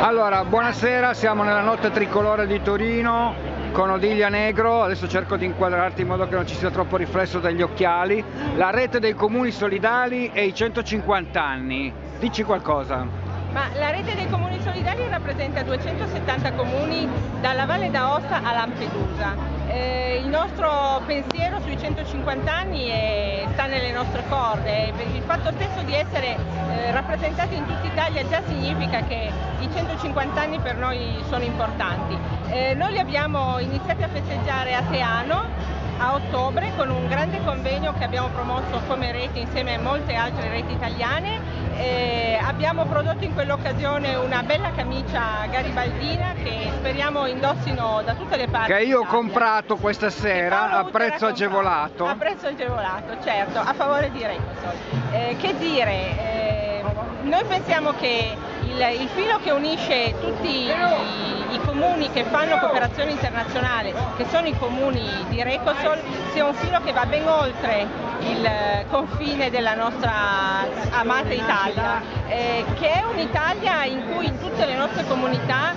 Allora, buonasera, siamo nella notte tricolore di Torino con Odilia Negro, adesso cerco di inquadrarti in modo che non ci sia troppo riflesso dagli occhiali, la rete dei comuni solidali e i 150 anni. Dici qualcosa. Ma la rete dei comuni solidali rappresenta 270 comuni dalla Valle d'Aosta a Lampedusa. Eh, il nostro pensiero sui 150 anni è, sta nelle nostre corde, il fatto stesso di essere eh, rappresentati in tutta Italia già significa che i 150 anni per noi sono importanti. Eh, noi li abbiamo iniziati a festeggiare a Teano a ottobre con un grande convegno che abbiamo promosso come rete insieme a molte altre reti italiane. Eh, abbiamo prodotto in quell'occasione una bella camicia garibaldina che speriamo indossino da tutte le parti. Che io ho comprato questa sera a prezzo agevolato. A prezzo agevolato, certo, a favore di Repsol. Eh, che dire, eh, noi pensiamo che il, il filo che unisce tutti i, i, comuni che fanno cooperazione internazionale, che sono i comuni di Recosol, sia un filo che va ben oltre il confine della nostra amata Italia, eh, che è un'Italia in cui tutte le nostre comunità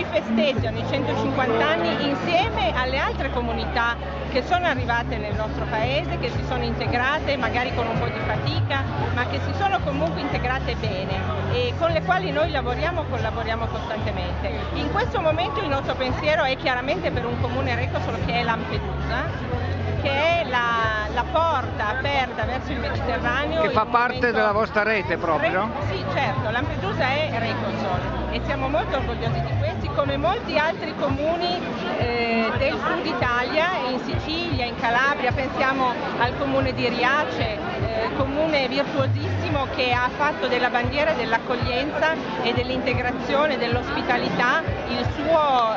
si festeggiano i 150 anni insieme alle altre comunità che sono arrivate nel nostro paese, che si sono integrate magari con un po' di fatica, ma che si sono comunque integrate bene e con le quali noi lavoriamo, collaboriamo costantemente. In questo momento il nostro pensiero è chiaramente per un comune recosolo che è Lampedusa, che è la, la, porta aperta verso il Mediterraneo. Che fa parte momento... della vostra rete proprio? Re... Sì, certo, Lampedusa è Recosol e siamo molto orgogliosi di questi, come molti altri comuni eh, del sud Italia, in Sicilia, in Calabria, pensiamo al comune di Riace, eh, comune virtuosissimo che ha fatto della bandiera dell'accoglienza e dell'integrazione, dell'ospitalità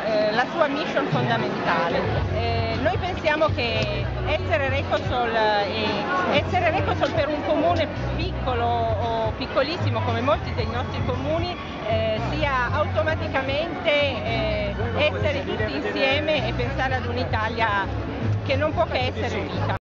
eh, la sua mission fondamentale. Eh, noi pensiamo che essere Recosol, eh, essere Recosol per un comune piccolo o piccolissimo come molti dei nostri comuni eh, sia automaticamente eh, essere tutti insieme e pensare ad un'Italia che non può che essere unita.